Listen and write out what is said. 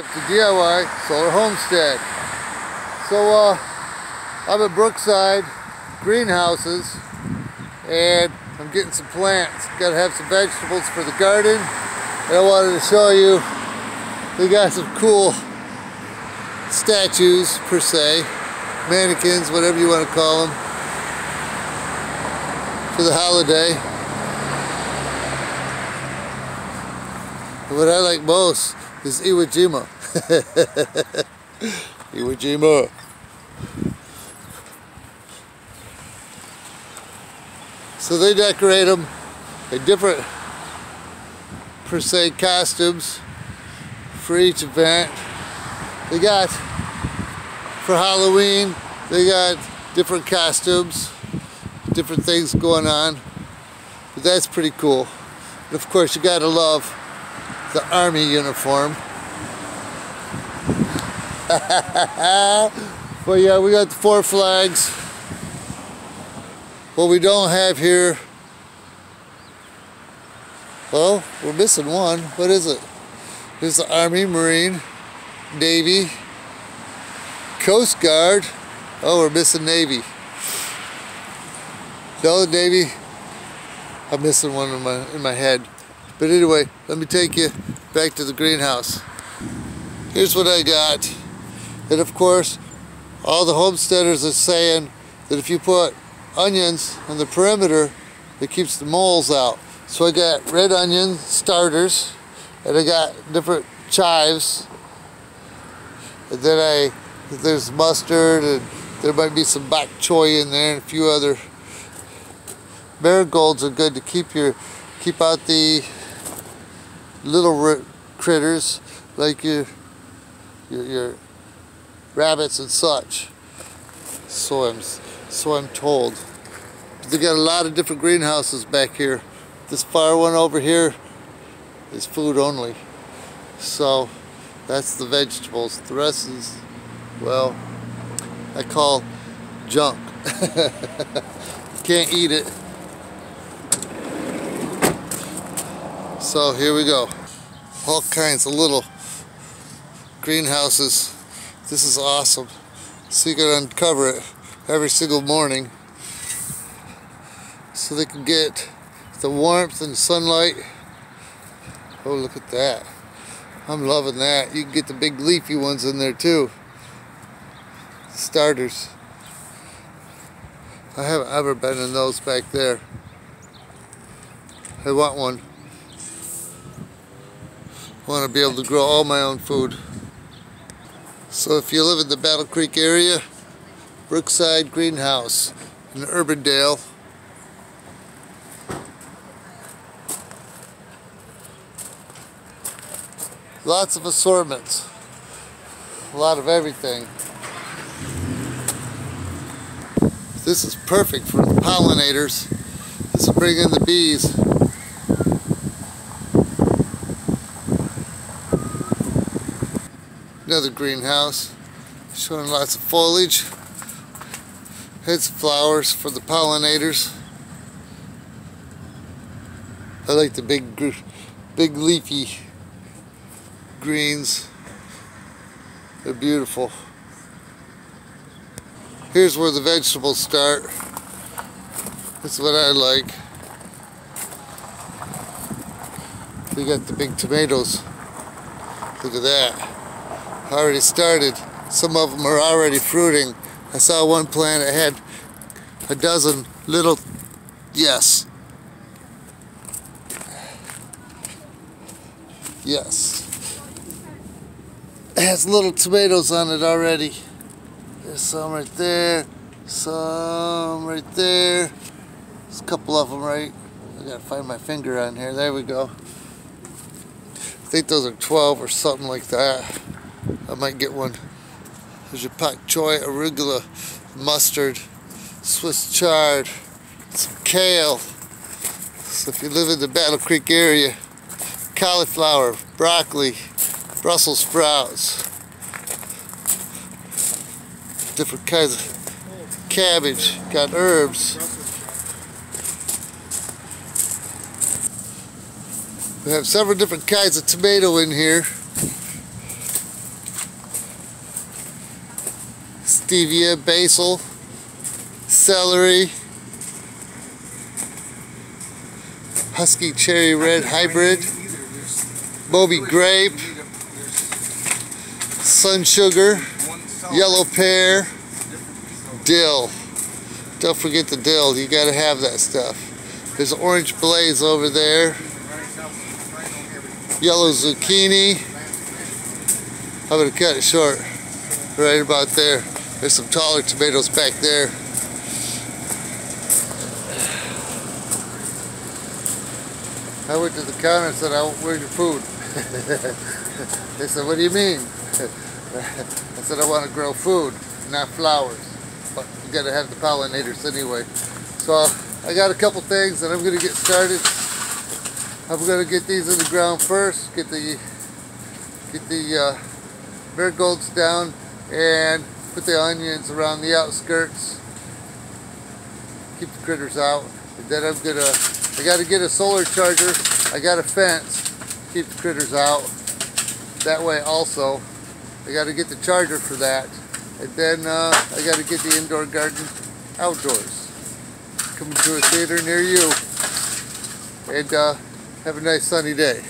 The DIY Solar Homestead. So uh, I'm at Brookside Greenhouses and I'm getting some plants. Gotta have some vegetables for the garden. And I wanted to show you, they got some cool statues per se, mannequins, whatever you want to call them, for the holiday. What I like most is Iwo Jima. Iwo Jima. So they decorate them in different, per se, costumes for each event. They got, for Halloween, they got different costumes, different things going on. But that's pretty cool. And of course, you gotta love the army uniform. but yeah, we got the four flags. What we don't have here, well, we're missing one. What is it? There's the Army, Marine, Navy, Coast Guard. Oh, we're missing Navy. No, Navy. I'm missing one in my in my head. But anyway, let me take you back to the greenhouse. Here's what I got. And of course, all the homesteaders are saying that if you put onions on the perimeter, it keeps the moles out. So I got red onion starters, and I got different chives. And then I, there's mustard, and there might be some bok choy in there, and a few other. Marigolds are good to keep your, keep out the little critters like your, your, your rabbits and such. So I'm, so I'm told. They got a lot of different greenhouses back here. This far one over here is food only. So that's the vegetables. The rest is, well, I call junk. Can't eat it. So here we go. All kinds of little greenhouses. This is awesome. So you can uncover it every single morning so they can get the warmth and sunlight. Oh, look at that. I'm loving that. You can get the big leafy ones in there too. Starters. I haven't ever been in those back there. I want one. Want to be able to grow all my own food. So if you live in the Battle Creek area, Brookside Greenhouse in Urbandale, lots of assortments, a lot of everything. This is perfect for the pollinators. This will bring in the bees. Another greenhouse showing lots of foliage. Heads of flowers for the pollinators. I like the big, big leafy greens. They're beautiful. Here's where the vegetables start. That's what I like. We got the big tomatoes. Look at that already started. Some of them are already fruiting. I saw one plant that had a dozen little, yes. Yes. It has little tomatoes on it already. There's some right there, some right there. There's a couple of them right. I gotta find my finger on here. There we go. I think those are 12 or something like that. I might get one. There's your pak choi, arugula, mustard, Swiss chard, some kale. So if you live in the Battle Creek area, cauliflower, broccoli, Brussels sprouts, different kinds of cabbage, got herbs. We have several different kinds of tomato in here. Stevia, basil, celery, husky cherry red hybrid, Moby grape, sun sugar, yellow pear, dill. Don't forget the dill. You gotta have that stuff. There's orange blaze over there. Yellow zucchini. I'm gonna cut it short. Right about there. There's some taller tomatoes back there. I went to the counter and said, I, where's your food? they said, what do you mean? I said, I want to grow food, not flowers. But you got to have the pollinators anyway. So I got a couple things and I'm going to get started. I'm going to get these in the ground first, get the get the uh, marigolds down and put the onions around the outskirts. Keep the critters out. And then I'm to I got to get a solar charger. I got a fence. Keep the critters out. That way also. I got to get the charger for that. And then uh, I got to get the indoor garden outdoors. Coming to a theater near you. And uh, have a nice sunny day.